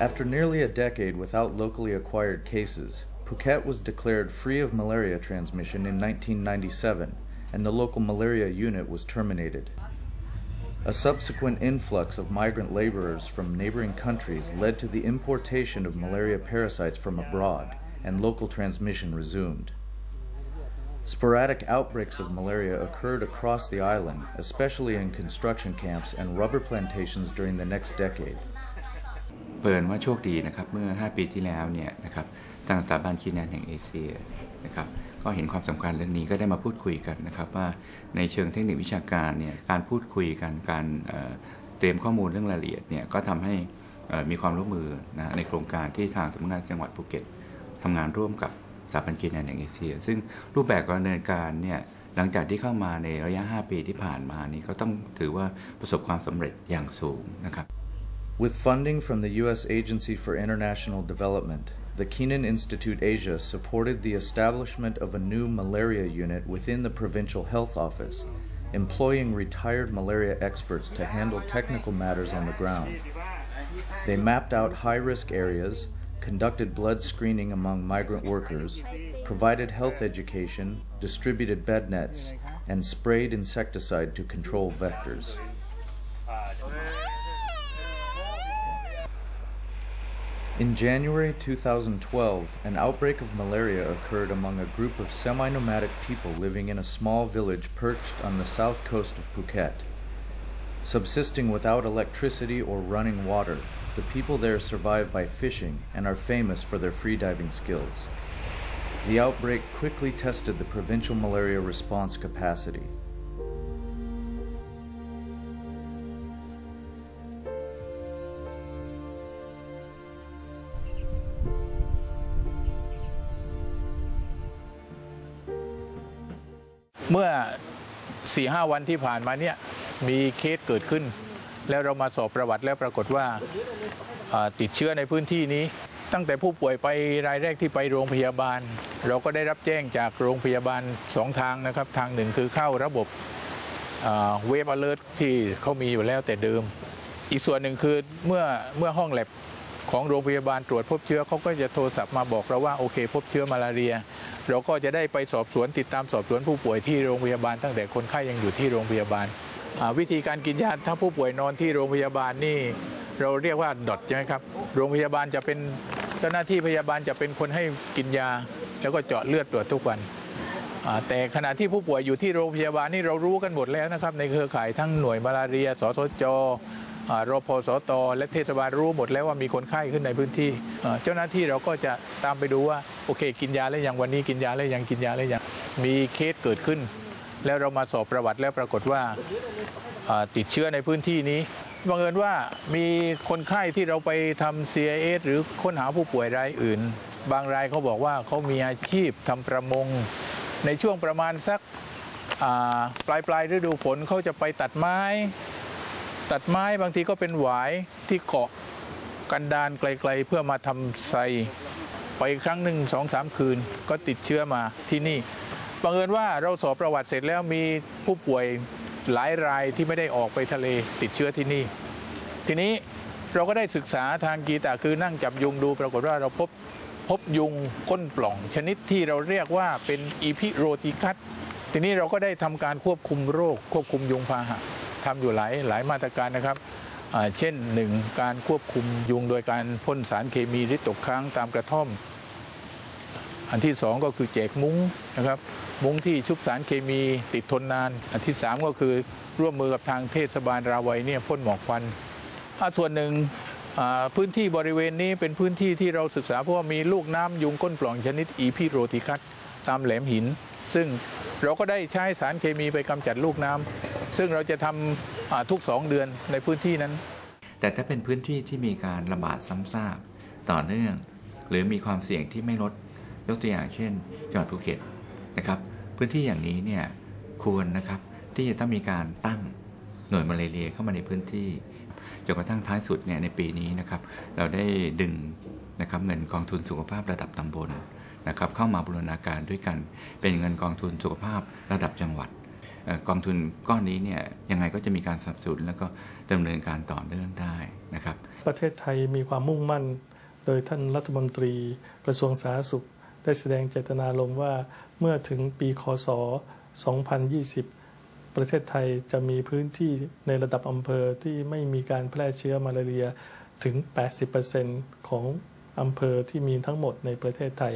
After nearly a decade without locally acquired cases, Phuket was declared free of malaria transmission in 1997, and the local malaria unit was terminated. A subsequent influx of migrant laborers from neighboring countries led to the importation of malaria parasites from abroad, and local transmission resumed. Sporadic outbreaks of malaria occurred across the island, especially in construction camps and rubber plantations during the next decade. เผอิญว่าโชคดีนะครับเมื่อ 5 ปีที่แล้วเนี่ยนะครับทางสถาบันคีแนนแห่งเอเชียนะครับก็เห็นความสำคัญเรื่องนี้ก็ได้มาพูดคุยกันนะครับว่าในเชิงเทคนิควิชาการเนี่ยการพูดคุยกันการเตรียมข้อมูลเรื่องรายละเอียดเนี่ยก็ทำให้มีความร่วมมือนะในโครงการที่ทางสำนักงานจังหวัดภูเก็ตทำงานร่วมกับสถาบันคีแนนแห่งเอเชีย ซึ่งรูปแบบการดำเนินการเนี่ยหลังจากที่เข้ามาในระยะ 5 ปีที่ผ่านมานี้ก็ต้องถือว่าประสบความสำเร็จอย่างสูงนะครับ With funding from the U.S. Agency for International Development, the Keenan Institute Asia supported the establishment of a new malaria unit within the Provincial Health Office, employing retired malaria experts to handle technical matters on the ground. They mapped out high risk areas, conducted blood screening among migrant workers, provided health education, distributed bed nets, and sprayed insecticide to control vectors. In January 2012, an outbreak of malaria occurred among a group of semi nomadic people living in a small village perched on the south coast of Phuket. Subsisting without electricity or running water, the people there survive by fishing and are famous for their freediving skills. The outbreak quickly tested the provincial malaria response capacity. เมื่อ4ีหวันที่ผ่านมาเนี่ยมีเคสเกิดขึ้น แล้วเรามาสอบประวัติแล้วปรากฏว่าอ่าติดเชื้อในพื้นที่นี้ ตั้งแต่ผู้ป่วยไปรายแรกที่ไปโรงพยาบาล เราก็ได้รับแจ้งจากโรงพยาบาลสองทางนะครับ ทางหนึ่งคือเข้าระบบเวฟอเลอร์ที่เขามีอยู่แล้วแต่เดิม อีกส่วนหนึ่งคือเมื่อเมื่อห้องแลบ ของโรงพยาบาลตรวจพบเชื้อเขาก็จะโทรศัพท์มาบอกเราว่าโอเค พบเชื้อมาลาเรีย เราก็จะได้ไปสอบสวนติดตามสอบสวนผู้ป่วยที่โรงพยาบาล ตั้งแต่คนไข้ยังอยู่ที่โรงพยาบาล วิธีการกินยาถ้าผู้ป่วยนอนที่โรงพยาบาลนี่ เราเรียกว่าดอทใช่ไหมครับโรงพยาบาลจะเป็นเจ้าหน้าที่พยาบาลจะเป็นคนให้กินยา แล้วก็เจาะเลือดตรวจทุกวันแต่ขณะที่ผู้ป่วยอยู่ที่โรงพยาบาลนี่เรารู้กันหมดแล้วนะครับ ในเครือข่ายทั้งหน่วยมาลาเรีย สสจ รพสต และเทศบาลรู้หมดแล้วว่ามีคนไข้ขึ้นในพื้นที่ เจ้าหน้าที่เราก็จะตามไปดูว่าโอเค กินยาแล้วยังวันนี้กินยาแล้วยังกินยาแล้วยังมีเคสเกิดขึ้น แล้วเรามาสอบประวัติแล้วปรากฏว่าติดเชื้อในพื้นที่นี้บังเอิญว่ามีคนไข้ที่เราไปทำ CIS หรือค้นหาผู้ป่วยรายอื่น บางรายเขาบอกว่าเขามีอาชีพทำประมง ในช่วงประมาณสักปลายปลายฤดูฝนเขาจะไปตัดไม้ ตัดไม้บางทีก็เป็นหวายที่เกาะกันดานไกล ๆ เพื่อมาทำไซไปครั้งหนึ่งสองสามคืนก็ติดเชื้อมาที่นี่บังเอิญว่าเราสอบประวัติเสร็จแล้วมีผู้ป่วยหลายรายที่ไม่ได้ออกไปทะเลติดเชื้อที่นี่ ทีนี้เราก็ได้ศึกษาทางกีตาคือนั่งจับยุงดูปรากฏว่าเราพบพบยุงก้นปล่อง ชนิดที่เราเรียกว่าเป็นอีพิโรติคัสทีนี้เราก็ได้ทำการควบคุมโรค ควบคุมยุงพาหะ ทำอยู่หลายหลายมาตรการนะครับเช่นหนึ่งการควบคุมยุงโดยการพ่นสารเคมีริดตกค้างตามกระท่อม อันที่สองก็คือแจกมุ้งนะครับ มุ้งที่ชุบสารเคมีติดทนนาน อันที่สามก็คือร่วมมือกับทางเทศบาลราวัยเนี่ยพ่นหมอกควันอ่าส่วนหนึ่งพื้นที่บริเวณนี้เป็นพื้นที่ที่เราศึกษาเพราะว่ามีลูกน้ำยุงก้นปล่องชนิดอีพิโรติคัสตามแหลมหิน ซึ่งเราก็ได้ใช้สารเคมีไปกำจัดลูกน้ำ ซึ่งเราจะทำทุกสองเดือนในพื้นที่นั้น แต่ถ้าเป็นพื้นที่ที่มีการระบาดซ้ำซากต่อเนื่อง หรือมีความเสี่ยงที่ไม่ลดยกตัวอย่างเช่นจังหวัดภูเก็ตนะครับพื้นที่อย่างนี้เนี่ยควรนะครับที่จะต้องมีการตั้งหน่วยมาเลเรียเข้ามาในพื้นที่จนกระทั่งท้ายสุดเนี่ยในปีนี้นะครับเราได้ดึงนะครับเงินกองทุนสุขภาพระดับตำบลนะครับเข้ามาบูรณาการด้วยกันเป็นเงินกองทุนสุขภาพระดับจังหวัด กองทุนก้อนนี้เนี่ยยังไงก็จะมีการสนับสนุนแล้วก็ดำเนินการต่อเนื่องได้นะครับ ประเทศไทยมีความมุ่งมั่น โดยท่านรัฐมนตรีกระทรวงสาธารณสุข ได้แสดงเจตนารมณ์ว่าเมื่อถึงปีคศ 2020 ประเทศไทยจะมีพื้นที่ในระดับอำเภอที่ไม่มีการแพร่เชื้อมาลาเรียถึง 80%ของอำเภอที่มีทั้งหมดในประเทศไทย